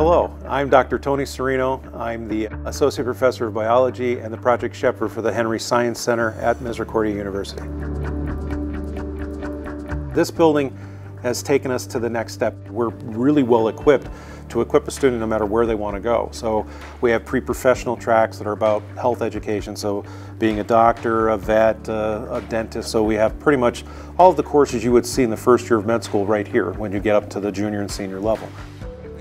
Hello, I'm Dr. Tony Serino. I'm the Associate Professor of Biology and the Project Shepherd for the Henry Science Center at Misericordia University. This building has taken us to the next step. We're really well equipped to equip a student no matter where they want to go. So we have pre-professional tracks that are about health education, so being a doctor, a vet, uh, a dentist. So we have pretty much all of the courses you would see in the first year of med school right here when you get up to the junior and senior level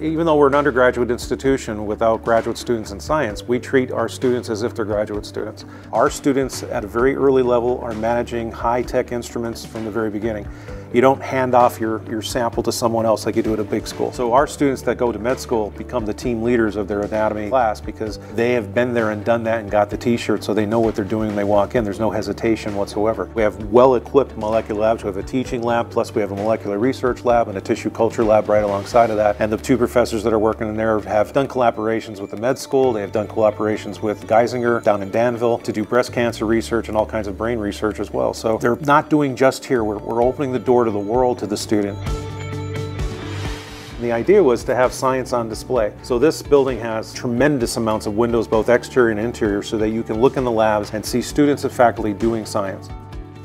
even though we're an undergraduate institution without graduate students in science, we treat our students as if they're graduate students. Our students at a very early level are managing high-tech instruments from the very beginning. You don't hand off your, your sample to someone else like you do at a big school. So our students that go to med school become the team leaders of their anatomy class because they have been there and done that and got the t-shirt so they know what they're doing when they walk in. There's no hesitation whatsoever. We have well-equipped molecular labs. We have a teaching lab, plus we have a molecular research lab and a tissue culture lab right alongside of that. And the two professors that are working in there have done collaborations with the med school. They have done collaborations with Geisinger down in Danville to do breast cancer research and all kinds of brain research as well. So they're not doing just here. We're, we're opening the door to the world to the student. The idea was to have science on display. So this building has tremendous amounts of windows, both exterior and interior, so that you can look in the labs and see students and faculty doing science.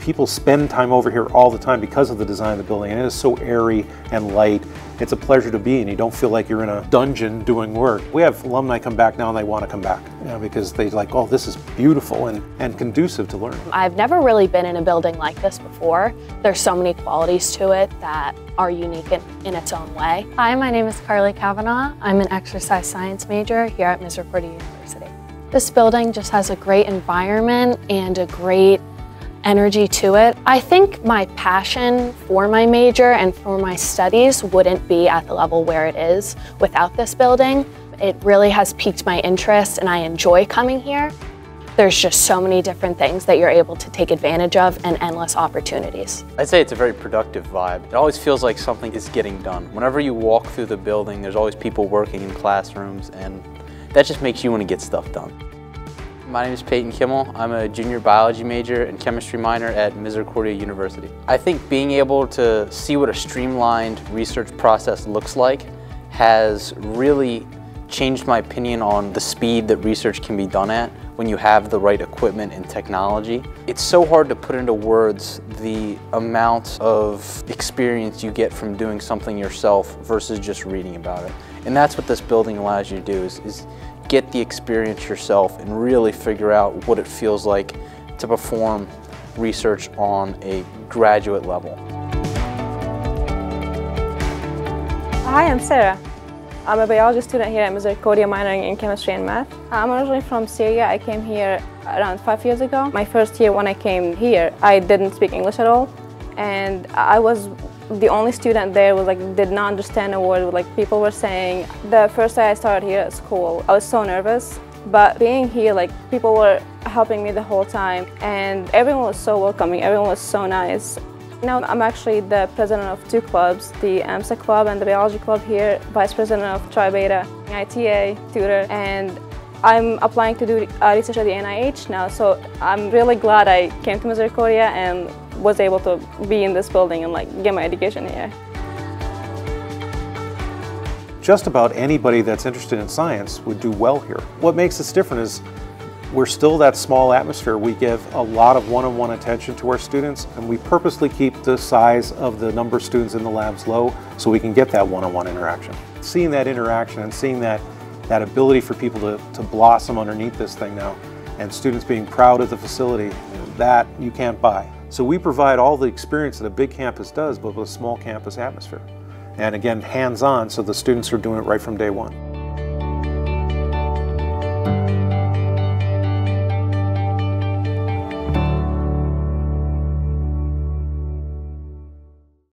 People spend time over here all the time because of the design of the building, and it is so airy and light it's a pleasure to be in. You don't feel like you're in a dungeon doing work. We have alumni come back now and they want to come back you know, because they like, oh, this is beautiful and, and conducive to learning. I've never really been in a building like this before. There's so many qualities to it that are unique in, in its own way. Hi, my name is Carly Kavanaugh. I'm an exercise science major here at Misericordia University. This building just has a great environment and a great energy to it. I think my passion for my major and for my studies wouldn't be at the level where it is without this building. It really has piqued my interest and I enjoy coming here. There's just so many different things that you're able to take advantage of and endless opportunities. I'd say it's a very productive vibe. It always feels like something is getting done. Whenever you walk through the building, there's always people working in classrooms and that just makes you want to get stuff done. My name is Peyton Kimmel. I'm a junior biology major and chemistry minor at Misericordia University. I think being able to see what a streamlined research process looks like has really changed my opinion on the speed that research can be done at when you have the right equipment and technology. It's so hard to put into words the amount of experience you get from doing something yourself versus just reading about it. And that's what this building allows you to do is, is get the experience yourself and really figure out what it feels like to perform research on a graduate level. Hi, I'm Sarah. I'm a biology student here at Misericordia minoring in chemistry and math. I'm originally from Syria. I came here around five years ago. My first year when I came here, I didn't speak English at all. And I was the only student there was like did not understand a word like people were saying. The first day I started here at school, I was so nervous. But being here, like people were helping me the whole time and everyone was so welcoming, everyone was so nice. Now I'm actually the president of two clubs, the AMSA club and the biology club here, vice president of Tri Beta, ITA, tutor, and I'm applying to do uh, research at the NIH now, so I'm really glad I came to Missouri Misericordia and was able to be in this building and like get my education here. Just about anybody that's interested in science would do well here. What makes us different is we're still that small atmosphere. We give a lot of one-on-one -on -one attention to our students and we purposely keep the size of the number of students in the labs low so we can get that one-on-one -on -one interaction. Seeing that interaction and seeing that, that ability for people to, to blossom underneath this thing now and students being proud of the facility, that you can't buy. So we provide all the experience that a big campus does, but with a small campus atmosphere. And again, hands-on, so the students are doing it right from day one.